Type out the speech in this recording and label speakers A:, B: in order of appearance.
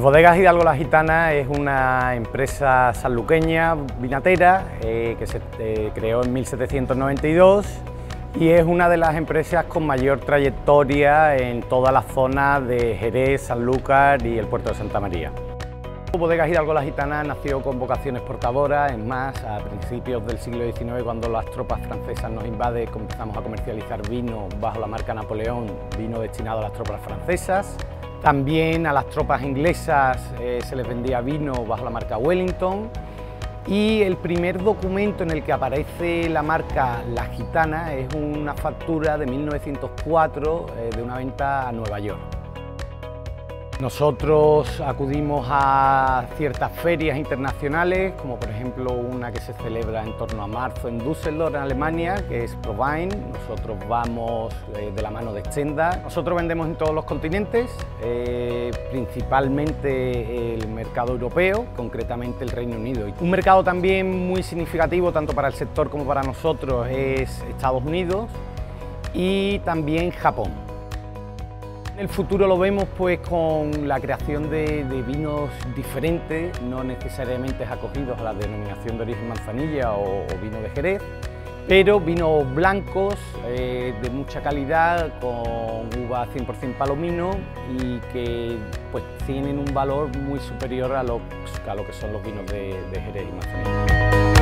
A: Bodegas Hidalgo La Gitana es una empresa sanluqueña vinatera eh, que se eh, creó en 1792 y es una de las empresas con mayor trayectoria en toda la zona de Jerez, Sanlúcar y el puerto de Santa María. Bodegas Hidalgo La Gitana nació con vocación exportadora, es más, a principios del siglo XIX, cuando las tropas francesas nos invaden, comenzamos a comercializar vino bajo la marca Napoleón, vino destinado a las tropas francesas. También a las tropas inglesas eh, se les vendía vino bajo la marca Wellington y el primer documento en el que aparece la marca La Gitana es una factura de 1904 eh, de una venta a Nueva York. Nosotros acudimos a ciertas ferias internacionales, como por ejemplo una que se celebra en torno a marzo en Düsseldorf, en Alemania, que es Provine. Nosotros vamos eh, de la mano de Extenda. Nosotros vendemos en todos los continentes, eh, principalmente el mercado europeo, concretamente el Reino Unido. Un mercado también muy significativo, tanto para el sector como para nosotros, es Estados Unidos y también Japón. El futuro lo vemos pues con la creación de, vinos diferentes, no necesariamente acogidos a la denominación de origen manzanilla o, vino de Jerez, pero vinos blancos eh, de mucha calidad, con uva 100% palomino y que pues tienen un valor muy superior a lo, que son los vinos de Jerez y Manzanilla.